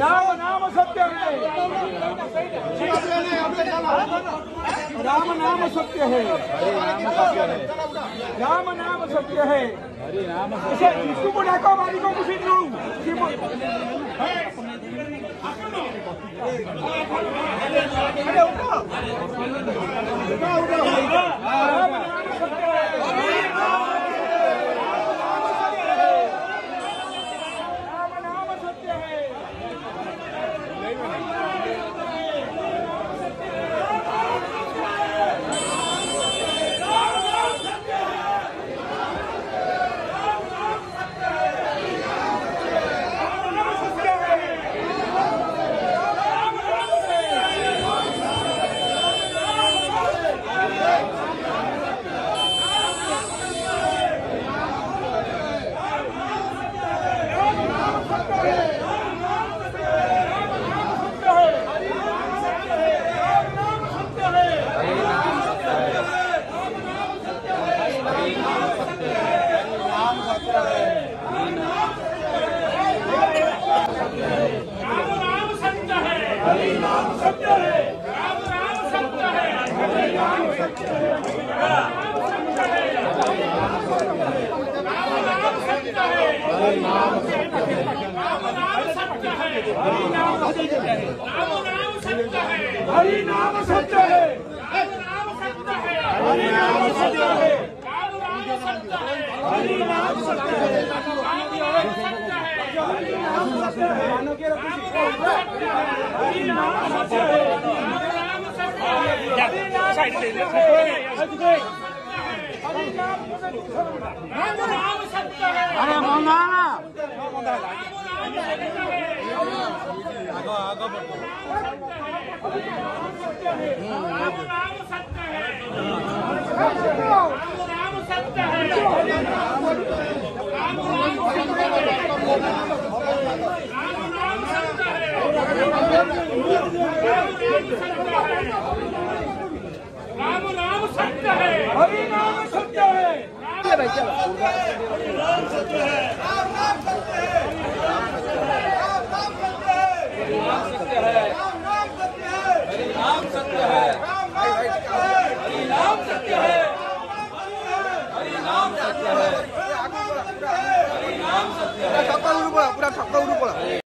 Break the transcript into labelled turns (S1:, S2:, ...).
S1: राम नाम सत्य है राम नाम सत्य है। राम नाम सत्य है। इसे इसको को को अरे उठो उठो राम नाम सत्य है राम नाम सत्य है
S2: राम नाम सत्य है हरि नाम सत्य है राम नाम सत्य है हरि नाम सत्य है राम सत्य है राम नाम सत्य है हरि नाम सत्य है। हरि नाम सत्य है हरि नाम सत्य है हरि नाम सत्य है
S1: हरि नाम सत्य है
S2: हरि नाम सत्य है
S1: राम नाम सत्य है अरे मंगाना
S2: राम नाम सत्य है
S1: राम नाम सत्य है
S2: राम नाम सत्य है
S1: राम नाम सत्य है राम सत्य है हरि नाम सत्य है
S2: चलो भाई चलो
S1: हरि नाम सत्य है राम नाम सत्य है
S2: राम नाम सत्य है
S1: हरि नाम सत्य है
S2: राम नाम सत्य है हरि नाम सत्य है राम नाम सत्य है हरि नाम सत्य है हरि नाम सत्य है
S1: हरि नाम सत्य है
S3: पूरा छक्का उड़ पूरा छक्का उड़